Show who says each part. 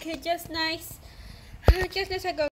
Speaker 1: Okay, just nice. Just nice I go.